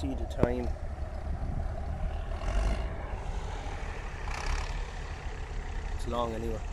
see the time. It's long anyway.